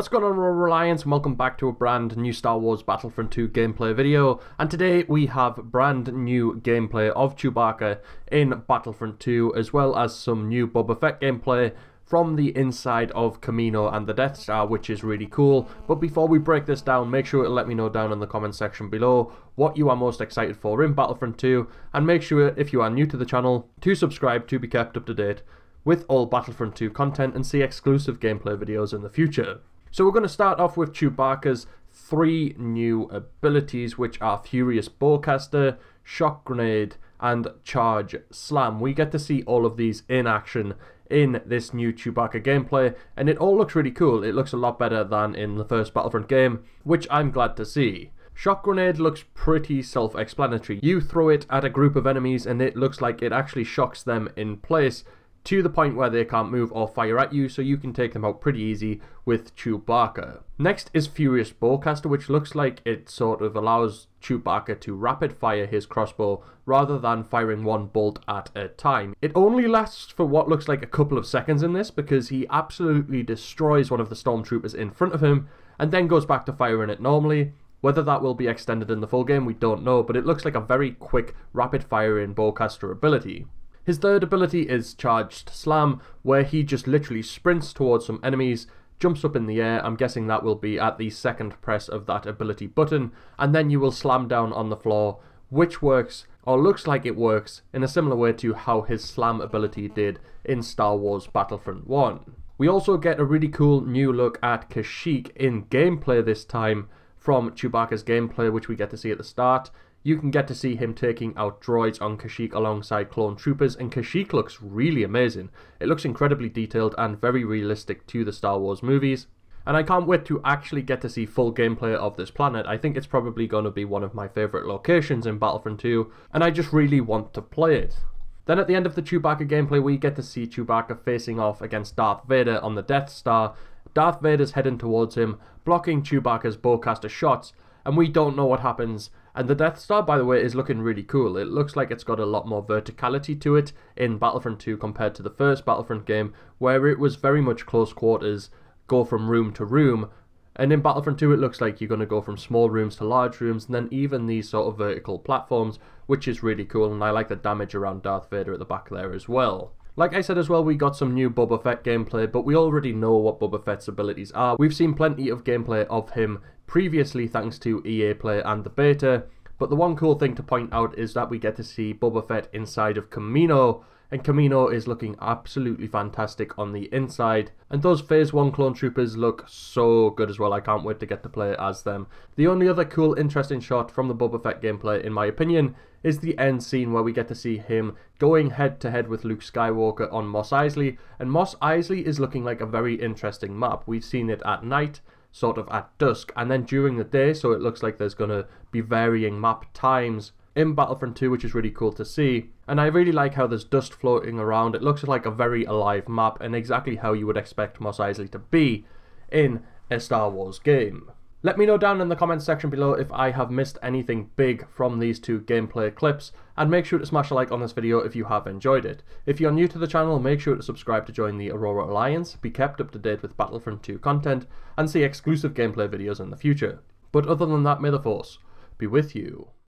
What's going on Aurora Alliance? Welcome back to a brand new Star Wars Battlefront 2 gameplay video. And today we have brand new gameplay of Chewbacca in Battlefront 2 as well as some new Boba Fett gameplay from the inside of Kamino and the Death Star, which is really cool. But before we break this down, make sure to let me know down in the comment section below what you are most excited for in Battlefront 2. And make sure, if you are new to the channel, to subscribe to be kept up to date with all Battlefront 2 content and see exclusive gameplay videos in the future. So we're going to start off with Chewbacca's three new abilities, which are Furious Bowcaster, Shock Grenade, and Charge Slam. We get to see all of these in action in this new Chewbacca gameplay, and it all looks really cool. It looks a lot better than in the first Battlefront game, which I'm glad to see. Shock Grenade looks pretty self-explanatory. You throw it at a group of enemies and it looks like it actually shocks them in place, to the point where they can't move or fire at you, so you can take them out pretty easy with Chewbacca. Next is Furious Bowcaster, which looks like it sort of allows Chewbacca to rapid fire his crossbow rather than firing one bolt at a time. It only lasts for what looks like a couple of seconds in this because he absolutely destroys one of the stormtroopers in front of him and then goes back to firing it normally. Whether that will be extended in the full game, we don't know, but it looks like a very quick, rapid firing bowcaster ability. His third ability is Charged Slam, where he just literally sprints towards some enemies, jumps up in the air, I'm guessing that will be at the second press of that ability button, and then you will slam down on the floor, which works, or looks like it works, in a similar way to how his slam ability did in Star Wars Battlefront 1. We also get a really cool new look at Kashyyyk in gameplay this time from Chewbacca's gameplay, which we get to see at the start you can get to see him taking out droids on Kashyyyk alongside clone troopers, and Kashyyyk looks really amazing. It looks incredibly detailed and very realistic to the Star Wars movies. And I can't wait to actually get to see full gameplay of this planet. I think it's probably going to be one of my favourite locations in Battlefront 2, and I just really want to play it. Then at the end of the Chewbacca gameplay, we get to see Chewbacca facing off against Darth Vader on the Death Star. Darth Vader's heading towards him, blocking Chewbacca's bowcaster shots, and we don't know what happens. And the Death Star, by the way, is looking really cool. It looks like it's got a lot more verticality to it in Battlefront 2 compared to the first Battlefront game, where it was very much close quarters, go from room to room. And in Battlefront 2, it looks like you're going to go from small rooms to large rooms, and then even these sort of vertical platforms, which is really cool. And I like the damage around Darth Vader at the back there as well. Like I said as well, we got some new Boba Fett gameplay, but we already know what Boba Fett's abilities are. We've seen plenty of gameplay of him previously thanks to EA Play and the beta, but the one cool thing to point out is that we get to see Boba Fett inside of Kamino, and Kamino is looking absolutely fantastic on the inside. And those Phase 1 clone troopers look so good as well, I can't wait to get to play as them. The only other cool interesting shot from the Boba Fett gameplay in my opinion is the end scene where we get to see him going head to head with Luke Skywalker on Mos Eisley, and Mos Eisley is looking like a very interesting map. We've seen it at night, sort of at dusk, and then during the day, so it looks like there's going to be varying map times in Battlefront 2, which is really cool to see. And I really like how there's dust floating around. It looks like a very alive map and exactly how you would expect Mos Eisley to be in a Star Wars game. Let me know down in the comments section below if I have missed anything big from these two gameplay clips, and make sure to smash a like on this video if you have enjoyed it. If you're new to the channel, make sure to subscribe to join the Aurora Alliance, be kept up to date with Battlefront 2 content, and see exclusive gameplay videos in the future. But other than that, may the Force be with you.